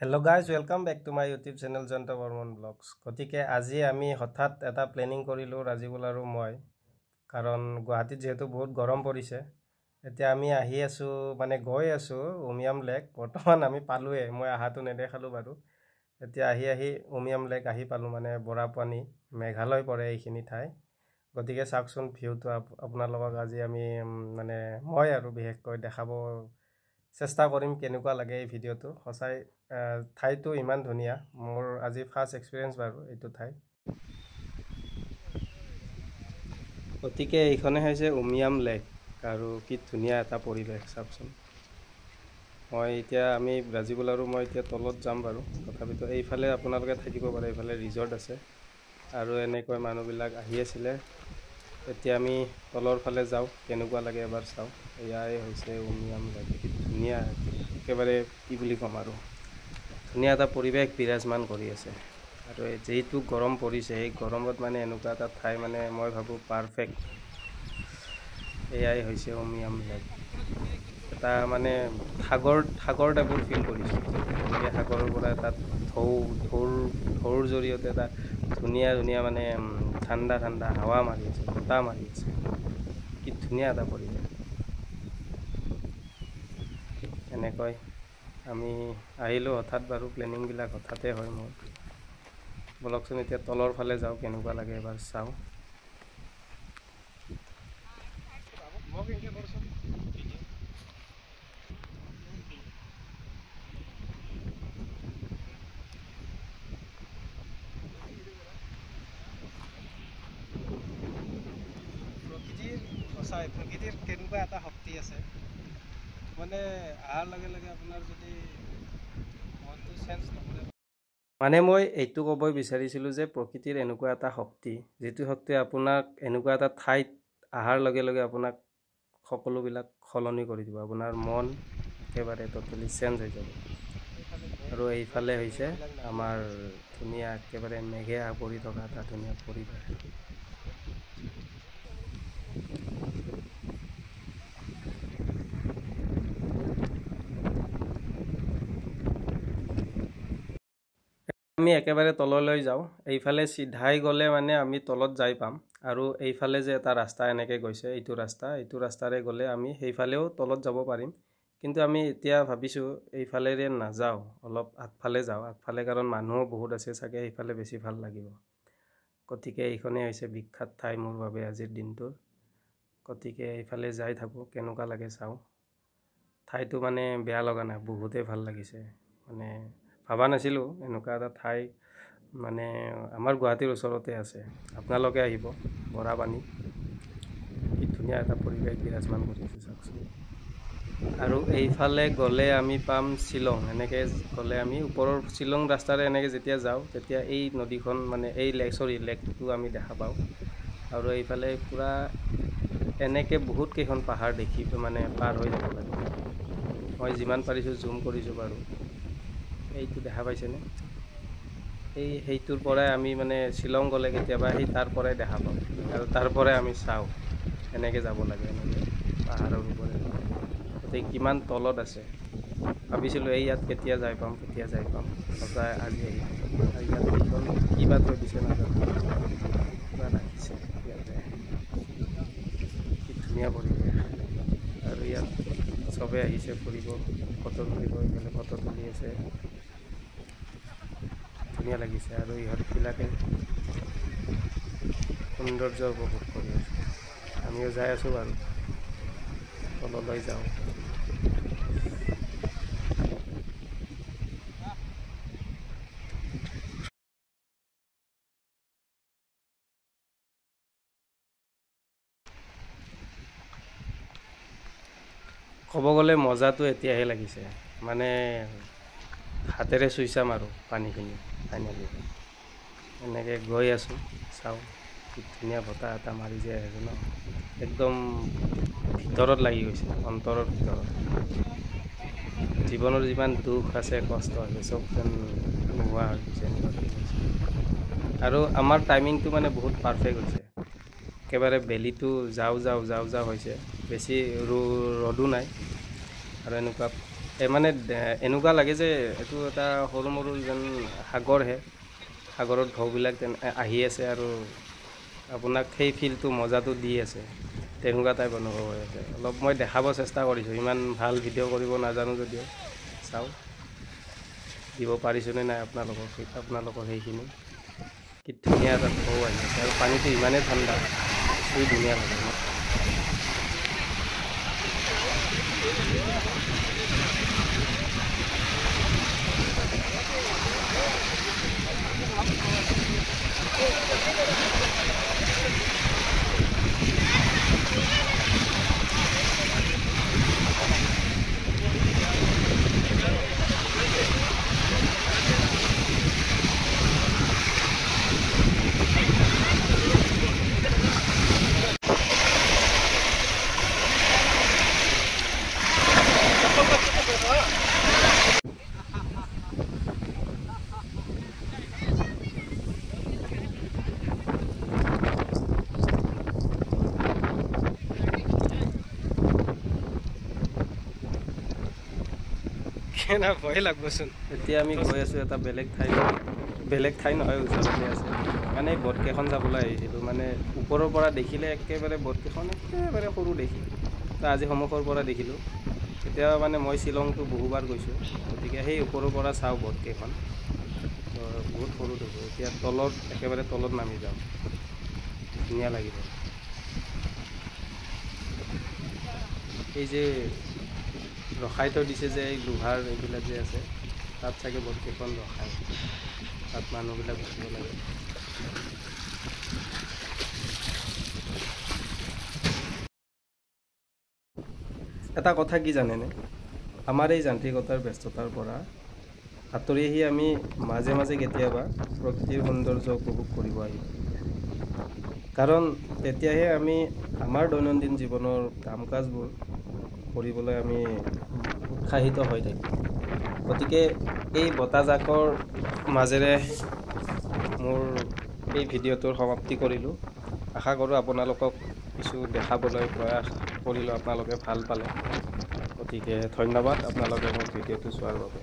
Hello' guys welcome back to my YouTube channel Jayanta Barman vlogs গতিকে আজি আমি হঠাৎ এটা প্লেনিং কৰিলোঁ ৰাজীৱুল আৰু মই। কাৰণ গুৱাহাটীত যিহেতু বহুত গৰম পৰিছে এতিয়া আমি আহি আছোঁ মানে গৈ আছোঁ উমিয়াম লেক। বৰ্তমান আমি পালোঁৱে মই অহাটো নেদেখালোঁ বাৰু। এতিয়া আহি আহি উমিয়াম লেক আহি পালোঁ মানে বৰাপানী মেঘালয় পৰে এইখিনি ঠাই। গতিকে চাওকচোন ভিউটো আপোনালোকক আজি আমি মানে মই আৰু বিশেষকৈ দেখাব চেষ্টা কৰিম কেনেকুৱা লাগে এই ভিডিঅ'টো। সঁচাই ঠাইটো ইমান ধুনীয়া। মোৰ আজি ফাৰ্ষ্ট এক্সপিৰিয়েঞ্চ বাৰু এইটো ঠাই। গতিকে এইখনে হৈছে উমিয়াম লেক আৰু কি ধুনীয়া এটা পৰিৱেশ চাওকচোন। মই এতিয়া আমি ৰাজীৱল আৰু মই এতিয়া তলত যাম বাৰু। তথাপিতো এইফালে আপোনালোকে থাকিব পাৰে এইফালে ৰিজৰ্ট আছে। আৰু এনেকৈ মানুহবিলাক আহি আছিলে। এতিয়া আমি তলৰ ফালে যাওঁ কেনেকুৱা লাগে এবাৰ চাওঁ। এয়াই হৈছে উমিয়াম কি ধুনীয়া একেবাৰে কি বুলি ক'ম আৰু। ধুনীয়া এটা পৰিৱেশ বিৰাজমান কৰি আছে। আৰু যিটো গৰম পৰিছে সেই গৰমত মানে এনেকুৱা এটা ঠাই মানে মই ভাবোঁ পাৰফেক্ট এয়াই হৈছে উমিয়াম লেক এটা মানে সাগৰ সাগৰ টাইপৰ ফিল কৰিছোঁ। গতিকে সাগৰৰ পৰা এটা ঢৌ ঢৌৰ ঢৌৰ জৰিয়তে এটা ধুনীয়া ধুনীয়া মানে ঠাণ্ডা ঠাণ্ডা হাৱা মাৰি আছে বতাহ মাৰি আছে কি ধুনীয়া এটা পৰিৱেশ এনেকৈ আমি আহিলোঁ হঠাৎ বাৰু প্লেনিংবিলাক হঠাতে হয় মোৰ। বলকচোন এতিয়া তলৰ ফালে যাওঁ কেনেকুৱা লাগে এবাৰ চাওঁ প্ৰকৃতিৰ সঁচাই প্ৰকৃতিৰ কেনেকুৱা এটা শক্তি আছে। মানে অহাৰ লগে লগে আপোনাৰ যদি মনটো চেঞ্জ নকৰে। মানে মই এইটো ক'বই বিচাৰিছিলোঁ যে প্ৰকৃতিৰ এনেকুৱা এটা শক্তি যিটো শক্তিয়ে আপোনাক এনেকুৱা এটা ঠাইত অহাৰ লগে লগে আপোনাক সকলোবিলাক সলনি কৰি দিব। আপোনাৰ মন একেবাৰে ট'টেলি চেঞ্জ হৈ যাব। আৰু এইফালে হৈছে আমাৰ ধুনীয়া একেবাৰে মেঘে আৱৰি থকা এটা ধুনীয়া পৰিৱেশ। আমি একেবাৰে তললৈ যাওঁ এইফালে চিধাই গ'লে মানে আমি তলত যাই পাম। আৰু এইফালে যে এটা ৰাস্তা এনেকৈ গৈছে এইটো ৰাস্তা এইটো ৰাস্তাৰে গ'লে আমি সেইফালেও তলত যাব পাৰিম। কিন্তু আমি এতিয়া ভাবিছোঁ এইফালেৰে নাযাওঁ অলপ আগফালে যাওঁ। আগফালে কাৰণ মানুহো বহুত আছে চাগে সেইফালে বেছি ভাল লাগিব। গতিকে এইখনেই হৈছে বিখ্যাত ঠাই মোৰ বাবে আজিৰ দিনটোৰ। গতিকে এইফালে যাই থাকোঁ কেনেকুৱা লাগে চাওঁ। ঠাইটো মানে বেয়া লগা নাই বহুতেই ভাল লাগিছে। মানে ভবা নাছিলোঁ এনেকুৱা এটা ঠাই মানে আমাৰ গুৱাহাটীৰ ওচৰতে আছে। আপোনালোকে আহিব বৰাপানী কি ধুনীয়া এটা পৰিৱেশ বিৰাজমান কৰি আছে চাওকচোন। আৰু এইফালে গ'লে আমি পাম শ্বিলং। এনেকৈ গ'লে আমি ওপৰৰ শ্বিলং ৰাস্তাৰে এনেকৈ যেতিয়া যাওঁ তেতিয়া এই নদীখন মানে এই লেক চৰি লেকটো আমি দেখা পাওঁ। আৰু এইফালে পূৰা এনেকৈ বহুত কেইখন পাহাৰ দেখি মানে পাৰ হৈ যাব লাগে। মই যিমান পাৰিছোঁ জুম কৰিছোঁ বাৰু। এইটো দেখা পাইছেনে? সেই সেইটোৰ পৰাই আমি মানে শ্বিলং গ'লে কেতিয়াবা সেই তাৰ পৰাই দেখা পাওঁ। আৰু তাৰ পৰাই আমি চাওঁ এনেকৈ যাব লাগে এনেকৈ পাহাৰৰ ওপৰে গতিকে কিমান তলত আছে। ভাবিছিলোঁ এই ইয়াত কেতিয়া যাই পাম কেতিয়া যাই পাম। সঁচাই আজি আহি ইয়াত কিবা থৈ দিছে নাজানো। কিবা ৰাখিছে ইয়াতে। কি ধুনীয়া পৰিৱেশ। আৰু ইয়াত চবেই আহিছে ফুৰিব ফটো তুলিব এইফালে ফটো তুলি আছে। ধুনীয়া লাগিছে আৰু ইহঁতবিলাকে সৌন্দৰ্য উপভোগ কৰি আছে। আমিও যাই আছোঁ বাৰু। তললৈ যাওঁ। ক'ব গ'লে মজাটো এতিয়াহে লাগিছে। মানে হাতেৰে চুই চাম আৰু পানীখিনি। ফাইনেলি এনেকৈ গৈ আছোঁ চাওঁ কি ধুনীয়া বতাহ এটা মাৰি যায় আছে ন। একদম ভিতৰত লাগি গৈছে অন্তৰৰ ভিতৰত। জীৱনৰ যিমান দুখ আছে কষ্ট আছে চব যেন নোহোৱা হৈ গৈছে এনেকুৱা ফিল হৈছে আৰু আমাৰ টাইমিংটো মানে বহুত পাৰফেক্ট হৈছে। একেবাৰে বেলিটো যাওঁ যাওঁ যাওঁ যাওঁ হৈছে। বেছি ৰ'দো নাই। আৰু এনেকুৱা মানে এনেকুৱা লাগে যে এইটো এটা সৰু মৰু যেন সাগৰহে সাগৰত ঢৌবিলাক তেন আহি আছে আৰু আপোনাক সেই ফিলটো মজাটো দি আছে। তেনেকুৱা টাইপ অনুভৱ হৈ আছে অলপ মই দেখাব চেষ্টা কৰিছোঁ ইমান ভাল ভিডিঅ' কৰিব নাজানো যদিও। চাওঁ। দিব পাৰিছোঁনে নাই আপোনালোকক আপোনালোকৰ সেইখিনি। কি ধুনীয়া এটা ঢৌ আহি আছে আৰু পানীটো ইমানেই ঠাণ্ডা খুবেই ধুনীয়া লাগে। Thank you. ন ভয় লাগবচোন। এতিয়া আমি গৈ আছোঁ এটা বেলেগ ঠাই। বেলেগ ঠাই নহয় ওচৰতে আছে। মানে এই বটকেইখন যাবলৈ আহিছিলোঁ মানে ওপৰৰ পৰা দেখিলে একেবাৰে বটকেইখন একেবাৰে সৰু দেখি। তো আজি সন্মুখৰ পৰা দেখিলোঁ। এতিয়া মানে মই শ্বিলংটো বহুবাৰ গৈছোঁ। গতিকে সেই ওপৰৰ পৰা চাওঁ বটকেইখন বহুত সৰু দেখোঁ। এতিয়া তলত একেবাৰে তলত নামি যাওঁ। ধুনীয়া লাগিব। এই যে ৰখাই থৈ দিছে যে এই লোহাৰ এইবিলাক যে আছে তাত চাগে বহুতকেইখন ৰখায় তাত মানুহবিলাক উঠিব লাগে। এটা কথা কি জানেনে? আমাৰ এই যান্ত্ৰিকতাৰ ব্যস্ততাৰ পৰা আঁতৰি আহি আমি মাজে মাজে কেতিয়াবা প্ৰকৃতিৰ সৌন্দৰ্য উপভোগ কৰিব আহিব কাৰণ তেতিয়াহে আমি আমাৰ দৈনন্দিন জীৱনৰ কাম কাজবোৰ কৰিবলৈ আমি উৎসাহিত হৈ থাকিম। গতিকে এই বতাহজাকৰ মাজেৰে মোৰ এই ভিডিঅ'টোৰ সমাপ্তি কৰিলোঁ। আশা কৰোঁ আপোনালোকক কিছু দেখাবলৈ প্ৰয়াস কৰিলোঁ আপোনালোকে ভাল পালে। গতিকে ধন্যবাদ। আপোনালোকে মোৰ ভিডিঅ'টো চোৱাৰ বাবে।